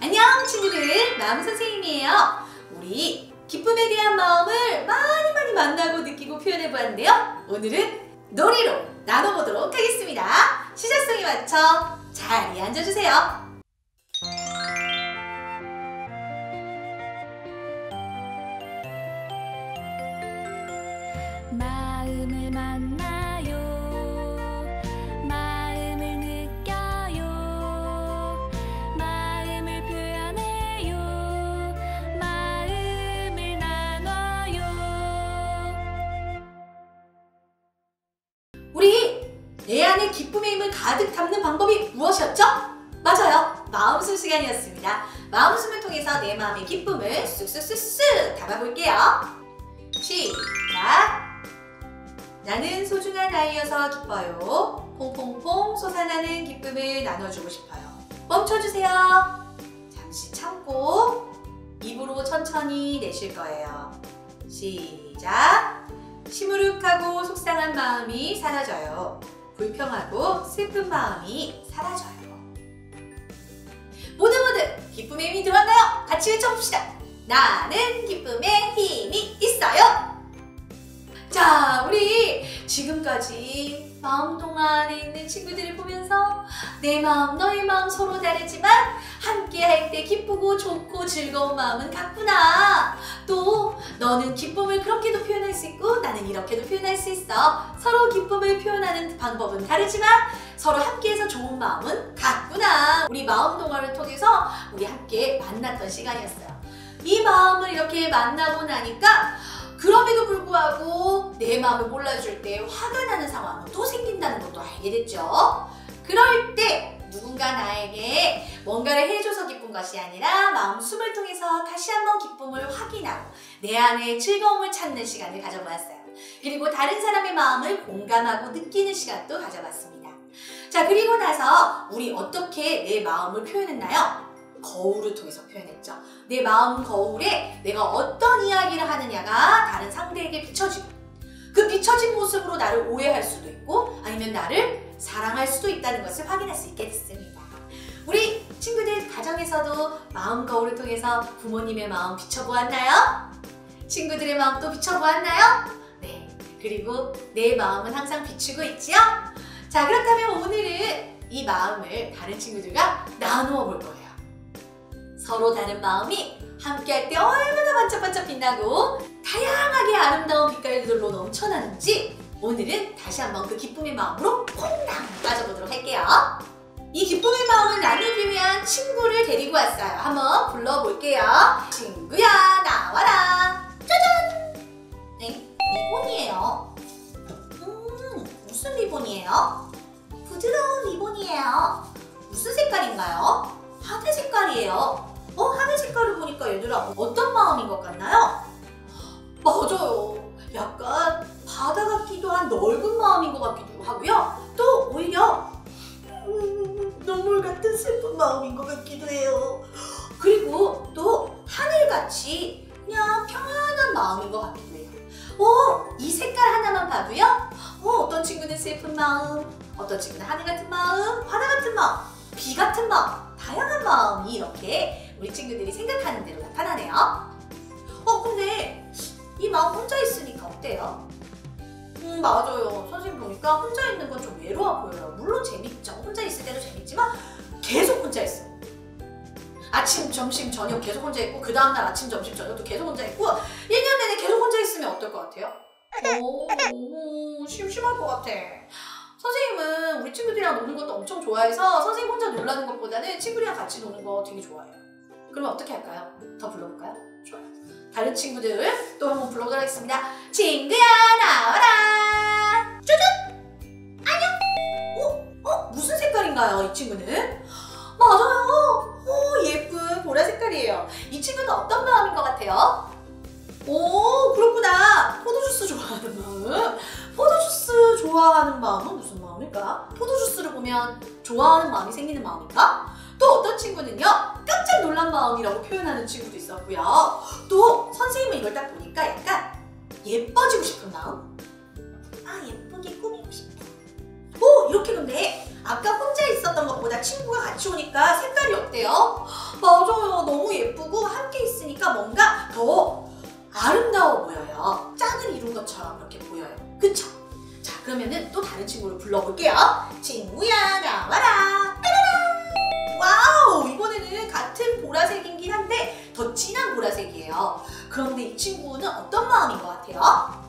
안녕 친구들. 마음 선생님이에요. 우리 기쁨에 대한 마음을 많이 많이 만나고 느끼고 표현해 보았는데요. 오늘은 놀이로 나눠보도록 하겠습니다. 시작성에 맞춰 자리에 앉아주세요. 마음을 만나 가득 담는 방법이 무엇이었죠? 맞아요 마음숨 시간이었습니다 마음숨을 통해서 내 마음의 기쁨을 쑥쑥쑥쑥 담아볼게요 시작 나는 소중한 아이여서 기뻐요. 퐁퐁퐁 솟아나는 기쁨을 나눠주고 싶어요. 멈춰주세요. 잠시 참고 입으로 천천히 내쉴 거예요. 시작. 시무룩하고 속상한 마음이 사라져요. 불평하고 슬픈 마음이 사라져요. 모두 모두 기쁨의 힘이 들어왔나요? 같이 외쳐봅시다. 나는 기쁨의 힘이 있어요. 자, 우리 지금까지 마음 동안에 있는 친구들을 보면서 내 마음, 너의 마음 서로 다르지만 함께 할 때 기쁘고 좋고 즐거운 마음은 같구나. 또 너는 기쁨을 그렇게도 표현할 수 있고 나는 이렇게도 표현할 수 있어. 서로 기쁨을 표현하는 방법은 다르지만 서로 함께해서 좋은 마음은 같구나. 우리 마음 동화를 통해서 우리 함께 만났던 시간이었어요. 이 마음을 이렇게 만나고 나니까 그럼에도 불구하고 내 마음을 몰라줄 때 화가 나는 상황은 또 생긴다는 것도 알게 됐죠. 그럴 때 누군가 나에게 뭔가를 해줘서 기쁜 것이 아니라 마음 숨을 통해서 다시 한번 기쁨을 확인하고 내 안에 즐거움을 찾는 시간을 가져보았어요. 그리고 다른 사람의 마음을 공감하고 느끼는 시간도 가져봤습니다. 자, 그리고 나서 우리 어떻게 내 마음을 표현했나요? 거울을 통해서 표현했죠. 내 마음 거울에 내가 어떤 이야기를 하느냐가 다른 상대에게 비춰지고 그 비춰진 모습으로 나를 오해할 수도 있고 아니면 나를 사랑할 수도 있다는 것을 확인할 수 있게 됐습니다. 우리 친구들 가정에서도 마음 거울을 통해서 부모님의 마음 비춰보았나요? 친구들의 마음도 비춰보았나요? 네. 그리고 내 마음은 항상 비추고 있지요? 자, 그렇다면 오늘은 이 마음을 다른 친구들과 나누어 볼 거예요. 서로 다른 마음이 함께할 때 얼마나 반짝반짝 빛나고 다양하게 아름다운 빛깔들로 넘쳐나는지 오늘은 다시 한번 그 기쁨의 마음으로 퐁당 빠져보도록 할게요. 이 기쁨의 마음을 나누기 위한 친구를 데리고 왔어요. 한번 불러볼게요. 친구야 나와라. 짜잔! 네, 리본이에요. 음, 무슨 리본이에요? 부드러운 리본이에요. 무슨 색깔인가요? 하늘 색깔이에요. 어? 하늘 색깔을 보니까 얘들아 어떤 마음인 것 같나요? 맞아요. 약간 바다 같기도 한 넓은 마음인 것 같기도 하고요. 또 오히려 음, 눈물 같은 슬픈 마음인 것 같기도 해요. 그리고 또 하늘같이 그냥 평안한 마음인 것 같기도 해요. 어, 이 색깔 하나만 봐도요. 어, 어떤 친구는 슬픈 마음, 어떤 친구는 하늘 같은 마음, 바다 같은 마음, 비 같은 마음, 다양한 마음이 이렇게 우리 친구들이 생각하는 대로 나타나네요. 어, 근데 이 마음 혼자 있으니까 어때요? 음, 맞아요. 선생님 보니까 혼자 있는 건 좀 외로워 보여요. 물론 재밌죠. 혼자 있을 때도 재밌지만 계속 혼자 있어. 아침, 점심, 저녁 계속 혼자 있고 그 다음날 아침, 점심, 저녁도 계속 혼자 있고 1년 내내 계속 혼자 있으면 어떨 것 같아요? 오, 오, 심심할 것 같아. 선생님은 우리 친구들이랑 노는 것도 엄청 좋아해서 선생님 혼자 놀라는 것보다는 친구들이랑 같이 노는 거 되게 좋아해요. 그러면 어떻게 할까요? 더 불러볼까요? 좋아요. 다른 친구들 또 한번 불러보도록 하겠습니다. 친구야 나와라. 짜잔. 안녕. 어? 어? 무슨 색깔인가요? 이 친구는? 맞아요. 오 예쁜 보라 색깔이에요. 이 친구는 어떤 마음인 것 같아요? 오 그렇구나. 포도주스 좋아하는 마음. 포도주스 좋아하는 마음은 무슨 마음일까? 포도주스를 보면 좋아하는 마음이 생기는 마음인가? 또 어떤 친구는요 놀란 마음이라고 표현하는 친구도 있었고요 또 선생님은 이걸 딱 보니까 약간 예뻐지고 싶은 마음 아 예쁘게 꾸미고 싶다 오 이렇게 근데 아까 혼자 있었던 것보다 친구가 같이 오니까 색깔이 어때요? 맞아요. 너무 예쁘고 함께 있으니까 뭔가 더 아름다워 보여요. 짝을 이룬 것처럼 그렇게 보여요. 그쵸? 자, 그러면은 또 다른 친구를 불러볼게요. 친구야, 나와라. 와우! 이번에는 같은 보라색이긴 한데 더 진한 보라색이에요. 그런데 이 친구는 어떤 마음인 것 같아요?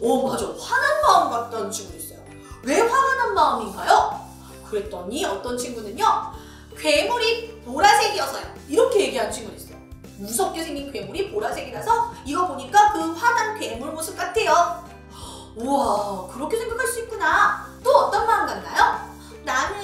오, 맞아. 화난 마음 같다는 친구 있어요. 왜 화가 난 마음인가요? 그랬더니 어떤 친구는요, 괴물이 보라색이어서요. 이렇게 얘기한 친구도 있어요. 무섭게 생긴 괴물이 보라색이라서 이거 보니까 그 화난 괴물 모습 같아요. 우와, 그렇게 생각할 수 있구나. 또 어떤 마음 같나요? 나는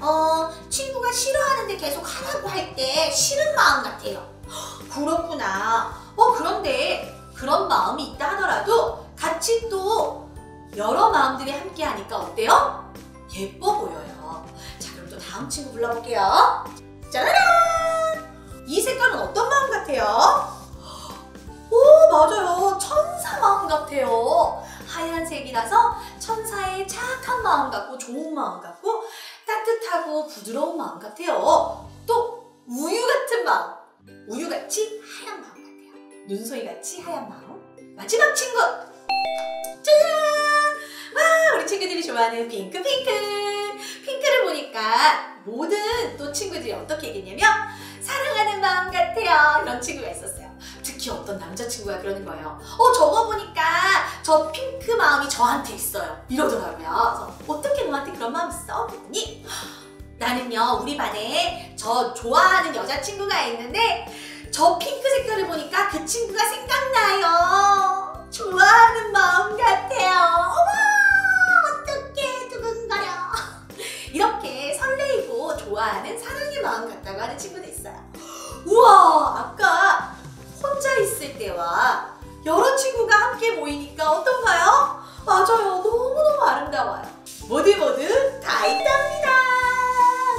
어, 친구가 싫어하는데 계속 하라고 할 때 싫은 마음 같아요. 그렇구나. 어, 그런데 그런 마음이 있다 하더라도 같이 또 여러 마음들이 함께 하니까 어때요? 예뻐 보여요. 자, 그럼 또 다음 친구 불러볼게요. 짜라란! 이 색깔은 어떤 마음 같아요? 오, 맞아요. 천사 마음 같아요. 하얀색이라서 천사의 착한 마음 같고 좋은 마음 따뜻하고 부드러운 마음 같아요. 또 우유 같은 마음. 우유같이 하얀 마음 같아요. 눈송이같이 하얀 마음. 마지막 친구. 짜잔! 와, 우리 친구들이 좋아하는 핑크 핑크. 핑크를 보니까 모든 또 친구들이 어떻게 얘기했냐면 사랑하는 마음 같아요. 이런 친구가 있었어요. 특히 어떤 남자친구가 그러는 거예요. 어, 저거 보니까 저 핑크 마음이 저한테 있어요. 이러더라고요. 어떻게 너한테 그런 마음 있어? 그랬더니 나는요, 우리 반에 저 좋아하는 여자친구가 있는데 저 핑크 색깔을 보니까 그 친구가 생각나요. 좋아하는 마음 같아요. 어머, 어떡해, 두근거려. 이렇게 설레이고 좋아하는 사랑의 마음 같다고 하는 친구도 있어요. 우와, 아까 혼자 있을 때와 여러 친구가 함께 모이니까 어떤가요? 맞아요. 너무너무 아름다워요. 모두 모두 다 있답니다.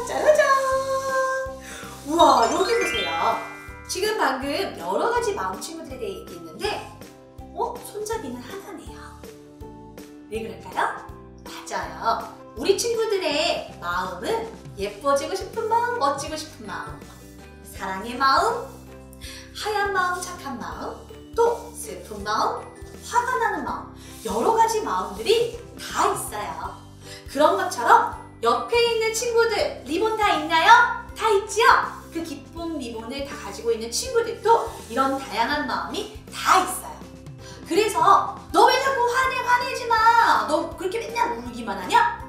짜라잔. 우와, 여기 보세요. 지금 방금 여러 가지 마음 친구들에 대해 얘기했는데, 어? 손잡이는 하나네요. 왜 그럴까요? 맞아요. 우리 친구들의 마음은 예뻐지고 싶은 마음, 멋지고 싶은 마음, 사랑의 마음, 하얀 마음, 착한 마음, 또 슬픈 마음, 화가 나는 마음, 여러 가지 마음들이 다 있어요. 그런 것처럼 옆에 있는 친구들 리본 다 있나요? 다 있지요? 그 기쁜 리본을 다 가지고 있는 친구들도 이런 다양한 마음이 다 있어요. 그래서 너 왜 자꾸 화내 화내지 마. 너 그렇게 맨날 울기만 하냐?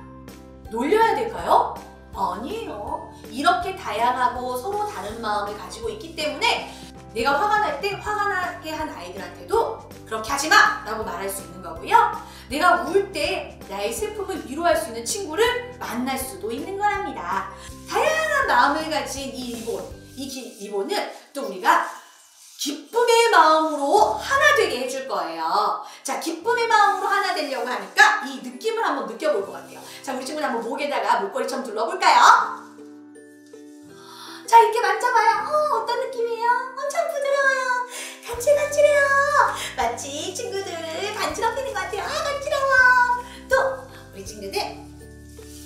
놀려야 될까요? 아니에요. 이렇게 다양하고 서로 다른 마음을 가지고 있기 때문에 내가 화가 날 때 화가 나게 한 아이들한테도 그렇게 하지 마! 라고 말할 수 있는 거고요. 내가 울 때 나의 슬픔을 위로할 수 있는 친구를 만날 수도 있는 거랍니다. 다양한 마음을 가진 이 리본, 이 기- 리본은 또 우리가 기쁨의 마음으로 하나 되게 해줄 거예요. 자, 기쁨의 마음으로 하나 되려고 하니까 이 느낌을 한번 느껴볼 것 같아요. 자, 우리 친구들 한번 목에다가 목걸이처럼 둘러볼까요? 자, 이렇게 만져봐요. 어, 어떤 느낌이에요? 엄청 부드러워요. 간질간질해요. 마치 친구들을 간지럽히는 것 같아요. 아, 간지러워. 또, 우리 친구들,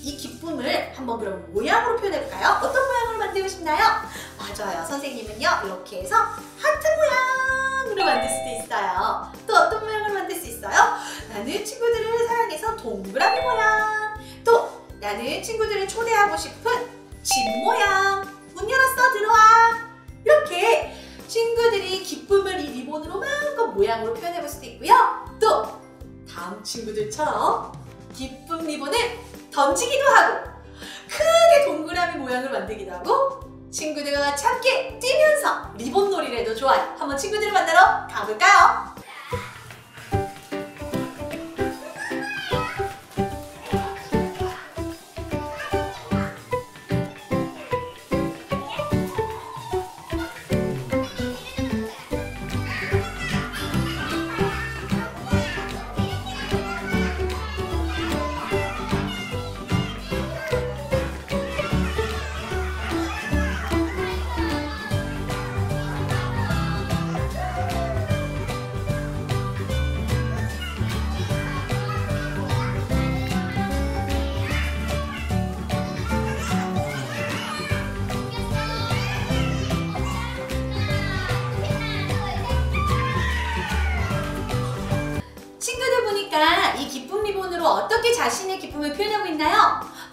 이 기쁨을 한번 그럼 모양으로 표현해볼까요? 어떤 모양으로 만들고 싶나요? 맞아요. 선생님은요, 이렇게 해서 하트 모양으로 만들 수도 있어요. 또 어떤 모양을 만들 수 있어요? 나는 친구들을 사랑해서 동그라미 모양. 또, 나는 친구들을 초대하고 싶은 집 모양. 문 열었어, 들어와. 이렇게 친구들이 기쁨을 이 리본으로 마음껏 모양으로 표현해볼 수도 있고요. 또, 다음 친구들처럼 기쁨 리본을 던지기도 하고, 크게 동그라미 모양을 만들기도 하고, 친구들과 함께 뛰면서 리본 놀이를 해도 좋아요. 한번 친구들을 만나러 가볼까요?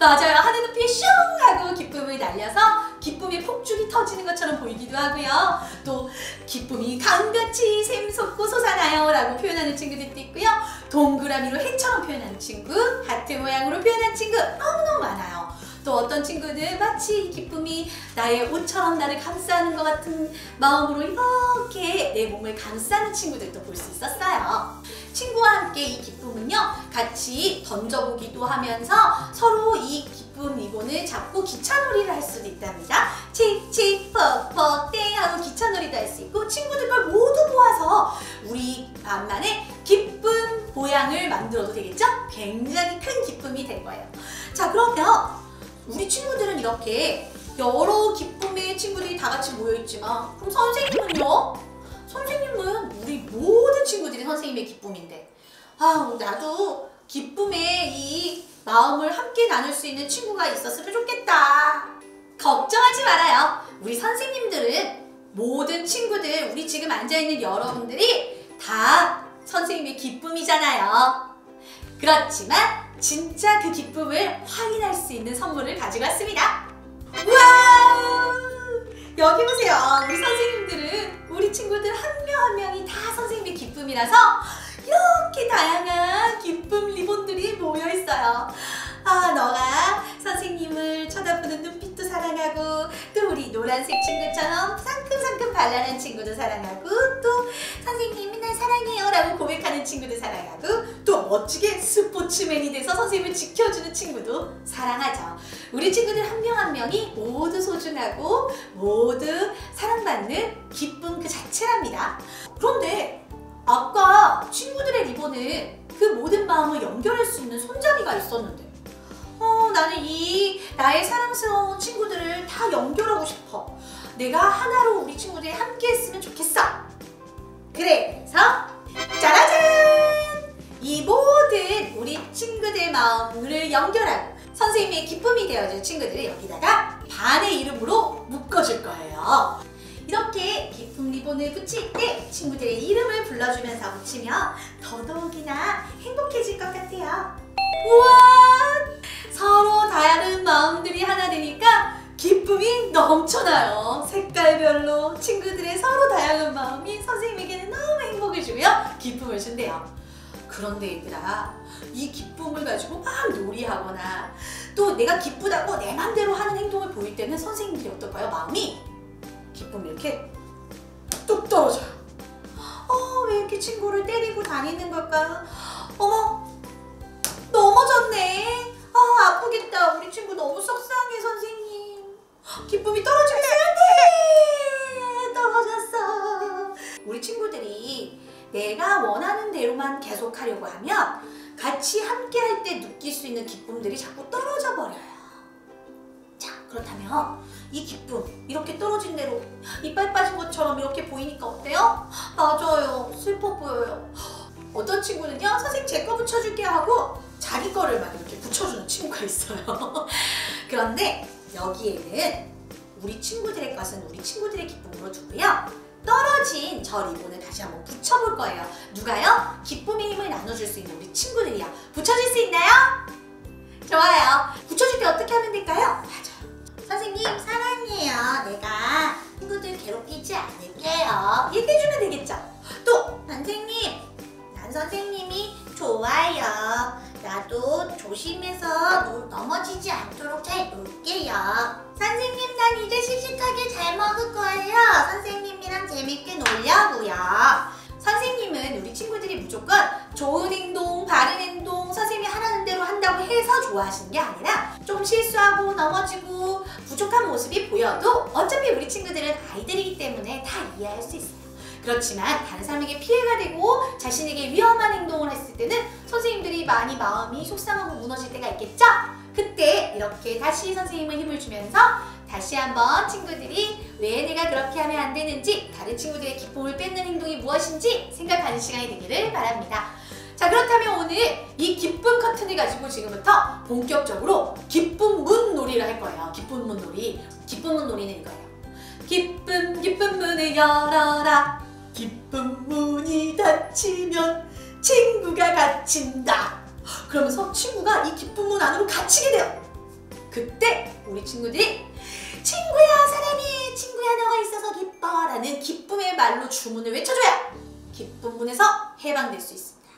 맞아요. 하늘 높이 슝 하고 기쁨을 날려서 기쁨의 폭죽이 터지는 것처럼 보이기도 하고요. 또 기쁨이 강같이 샘솟고 솟아나요 라고 표현하는 친구들도 있고요. 동그라미로 해처럼 표현하는 친구, 하트 모양으로 표현하는 친구 너무너무 많아요. 또 어떤 친구들 마치 이 기쁨이 나의 옷처럼 나를 감싸는 것 같은 마음으로 이렇게 내 몸을 감싸는 친구들도 볼 수 있었어요. 친구와 함께 이 기쁨은요 같이 던져보기도 하면서 서로 이 기쁨 리본을 잡고 기차놀이를 할 수도 있답니다. 칙칙 퍽퍽 땡 하고 기차놀이도 할 수 있고 친구들 걸 모두 모아서 우리 반만의 기쁨 모양을 만들어도 되겠죠? 굉장히 큰 기쁨이 될 거예요. 자 그러면 우리 친구들은 이렇게 여러 기쁨의 친구들이 다 같이 모여있지만 그럼 선생님은요? 선생님은 우리 모든 친구들이 선생님의 기쁨인데 아 나도 기쁨의 이 마음을 함께 나눌 수 있는 친구가 있었으면 좋겠다. 걱정하지 말아요. 우리 선생님들은 모든 친구들 우리 지금 앉아있는 여러분들이 다 선생님의 기쁨이잖아요. 그렇지만 진짜 그 기쁨을 확인할 수 있는 선물을 가지고 왔습니다. 와우! 여기 보세요. 우리 선생님들은 우리 친구들 한 명 한 명이 다 선생님의 기쁨이라서 이렇게 다양한 기쁨 리본들이 모여 있어요. 아, 너가 선생님을 쳐다보는 눈빛도 사랑하고 또 우리 노란색 친구처럼 상큼상큼 발랄한 친구도 사랑하고 또 선생님이 날 사랑해요 라고 고백하는 친구도 사랑하고 또 멋지게 스포츠맨이 돼서 선생님을 지켜주는 친구도 사랑하죠. 우리 친구들 한명한 명이 모두 소중하고 모두 사랑받는 기쁨 그 자체랍니다. 그런데 아까 친구들의 리본은 그 모든 마음을 연결할 수 있는 손잡이가 있었는데 어, 나는 이 나의 사랑스러운 친구들을 다 연결하고 싶어. 내가 하나로 우리 친구들이 함께 했으면 좋겠어. 그래서 짜라잔! 이 모든 우리 친구들 마음을 연결하고 선생님의 기쁨이 되어줄 친구들을 여기다가 반의 이름으로 묶어줄 거예요. 이렇게 기쁨 리본을 붙일 때 친구들의 이름을 불러주면서 붙이면 더더욱이나 행복해질 것 같아요. 우와! 서로 다른 마음들이 하나 되니까 기쁨이 넘쳐나요. 색깔별로 친구들의 서로 다양한 마음이 선생님에게는 너무 행복을 주고요. 기쁨을 준대요. 그런데 얘들아, 이 기쁨을 가지고 막 놀이하거나 또 내가 기쁘다고 내 맘대로 하는 행동을 보일 때는 선생님들이 어떨까요? 마음이 기쁨이 이렇게 뚝 떨어져요. 어, 왜 이렇게 친구를 때리고 다니는 걸까? 어머, 넘어졌네. 아, 아프겠다. 우리 친구 너무 속상해, 선생님. 기쁨이 떨어지면 안 돼. 떨어졌어. 우리 친구들이 내가 원하는 대로만 계속 하려고 하면 같이 함께 할 때 느낄 수 있는 기쁨들이 자꾸 떨어져 버려요. 자, 그렇다면 이 기쁨 이렇게 떨어진 대로 이빨 빠진 것처럼 이렇게 보이니까 어때요? 맞아요. 슬퍼 보여요. 어떤 친구는요, 선생님 제 거 붙여줄게 하고 자기 거를 막 이렇게 붙여주는 친구가 있어요. 그런데 여기에는 우리 친구들의 것은 우리 친구들의 기쁨으로 두고요. 떨어진 저 리본을 다시 한번 붙여볼 거예요. 누가요? 기쁨의 힘을 나눠줄 수 있는 우리 친구들이요. 붙여줄 수 있나요? 좋아요. 붙여줄 때 어떻게 하면 될까요? 맞아요. 선생님 사랑해요. 내가 친구들 괴롭히지 않을게요. 얘기해주면 되겠죠? 또 선생님 난 선생님이 좋아요. 나도 조심해서 노- 넘어지지 않도록 잘 놀게요. 선생님, 난 이제 씩씩하게 잘 먹을 거예요. 선생님 이랑 재밌게 놀려고요. 선생님은 우리 친구들이 무조건 좋은 행동, 바른 행동, 선생님이 하라는 대로 한다고 해서 좋아하시는 게 아니라 좀 실수하고 넘어지고 부족한 모습이 보여도 어차피 우리 친구들은 아이들이기 때문에 다 이해할 수 있어요. 그렇지만 다른 사람에게 피해가 되고 자신에게 위험한 행동을 했을 때는 선생님들이 많이 마음이 속상하고 무너질 때가 있겠죠? 그때 이렇게 다시 선생님을 힘을 주면서 다시 한번 친구들이 왜 내가 그렇게 하면 안 되는지 다른 친구들의 기쁨을 뺏는 행동이 무엇인지 생각하는 시간이 되기를 바랍니다. 자 그렇다면 오늘 이 기쁨 커튼을 가지고 지금부터 본격적으로 기쁨 문 놀이를 할 거예요. 기쁨 문 놀이. 기쁨 문 놀이는 이거예요. 기쁨 기쁨 문을 열어라. 기쁨 문이 닫히면 친구가 갇힌다. 그러면서 친구가 이 기쁜 문 안으로 갇히게 돼요. 그때 우리 친구들이 친구야 사랑해 친구야 너가 있어서 기뻐 라는 기쁨의 말로 주문을 외쳐줘야 기쁜 문에서 해방될 수 있습니다.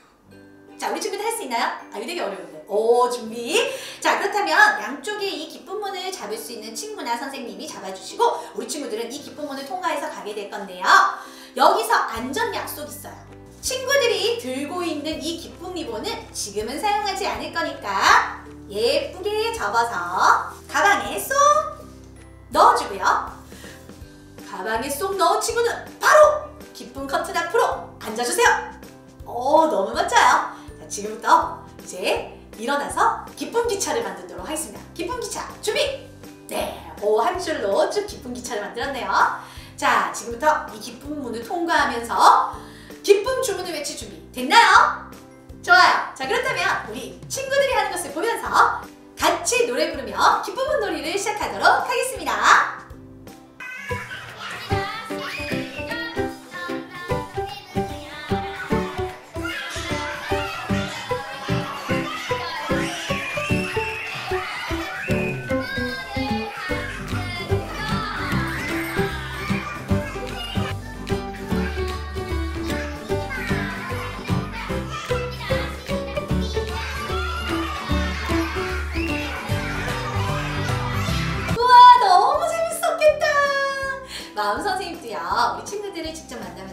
자 우리 친구들 할수 있나요? 아 이거 되게 어려운데 오 준비 자 그렇다면 양쪽에 이 기쁜 문을 잡을 수 있는 친구나 선생님이 잡아주시고 우리 친구들은 이 기쁜 문을 통과해서 가게 될 건데요 여기서 안전 약속 있어요 친구들이 들고 있는 이 기쁨 리본은 지금은 사용하지 않을 거니까 예쁘게 접어서 가방에 쏙 넣어주고요. 가방에 쏙 넣은 친구는 바로 기쁨 커튼 앞으로 앉아주세요. 오, 너무 멋져요. 자, 지금부터 이제 일어나서 기쁨 기차를 만들도록 하겠습니다. 기쁨 기차 준비! 네, 오, 한 줄로 쭉 기쁨 기차를 만들었네요. 자, 지금부터 이 기쁨 문을 통과하면서 기쁨 주문을 외칠 준비 됐나요? 좋아요. 자, 그렇다면 우리 친구들이 하는 것을 보면서 같이 노래 부르며 기쁨 은 놀이를 시작하도록 하겠습니다.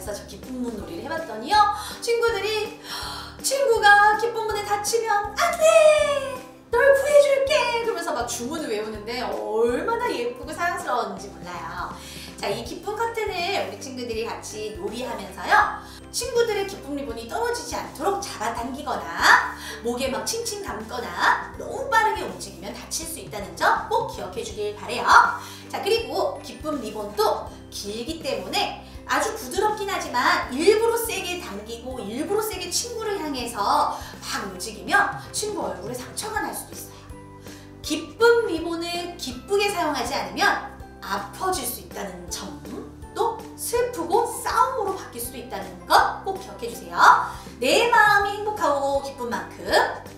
만나면서 저 기쁜 문 놀이를 해봤더니요 친구들이 친구가 기쁜 문에 닫히면 안돼 널 구해줄게 그러면서 막 주문을 외우는데 얼마나 예쁘고 사랑스러웠는지 몰라요. 자이 기쁜 커튼을 우리 친구들이 같이 놀이하면서요 친구들의 기쁨 리본이 떨어지지 않도록 잡아당기거나 목에 막 칭칭 감거나 너무 빠르게 움직이면 다칠 수 있다는 점 꼭 기억해 주길 바래요. 자 그리고 기쁨 리본도 길기 때문에 아주 부드럽긴 하지만 일부러 세게 당기고 일부러 세게 친구를 향해서 막 움직이면 친구 얼굴에 상처가 날 수도 있어요. 기쁨 리본을 기쁘게 사용하지 않으면 아파질 수 있다는 점, 또 슬프고 싸움으로 바뀔 수도 있다는 것 꼭 기억해 주세요. 내 마음이 행복하고 기쁜 만큼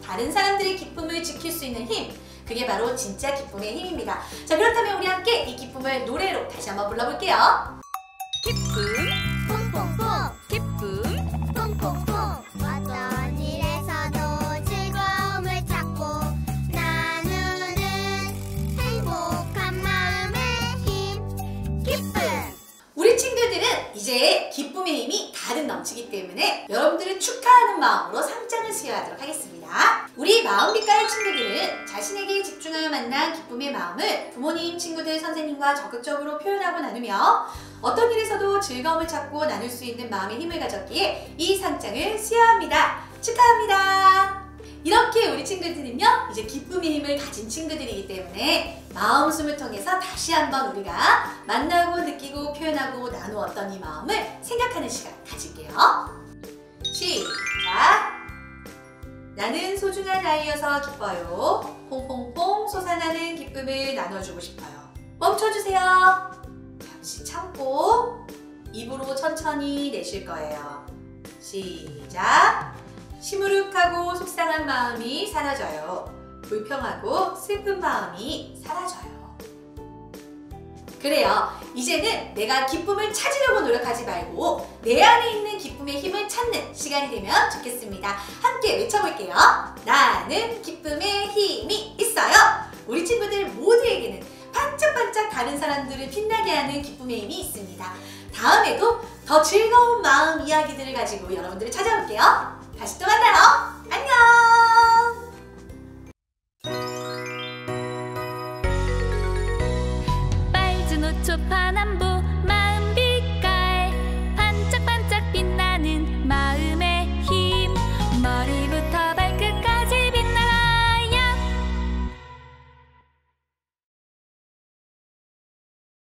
다른 사람들의 기쁨을 지킬 수 있는 힘, 그게 바로 진짜 기쁨의 힘입니다. 자, 그렇다면 우리 함께 이 기쁨을 노래로 다시 한번 불러볼게요. 기쁨 때문에 여러분들을 축하하는 마음으로 상장을 수여하도록 하겠습니다. 우리 마음빛깔 친구들은 자신에게 집중하여 만난 기쁨의 마음을 부모님, 친구들, 선생님과 적극적으로 표현하고 나누며 어떤 일에서도 즐거움을 찾고 나눌 수 있는 마음의 힘을 가졌기에 이 상장을 수여합니다. 축하합니다. 이렇게 우리 친구들은요 이제 기쁨의 힘을 가진 친구들이기 때문에 마음숨을 통해서 다시 한번 우리가 만나고 느끼고 표현하고 나누었던 이 마음을 생각하는 시간 가질게요. 시작! 나는 소중한 아이여서 기뻐요. 퐁퐁퐁 솟아나는 기쁨을 나눠주고 싶어요. 멈춰주세요. 잠시 참고 입으로 천천히 내쉴 거예요. 시작 시무룩하고 속상한 마음이 사라져요. 불평하고 슬픈 마음이 사라져요. 그래요. 이제는 내가 기쁨을 찾으려고 노력하지 말고 내 안에 있는 기쁨의 힘을 찾는 시간이 되면 좋겠습니다. 함께 외쳐볼게요. 나는 기쁨의 힘이 있어요. 우리 친구들 모두에게는 반짝반짝 다른 사람들을 빛나게 하는 기쁨의 힘이 있습니다. 다음에도 더 즐거운 마음 이야기들을 가지고 여러분들을 찾아올게요. 다시 또 만나요. 안녕.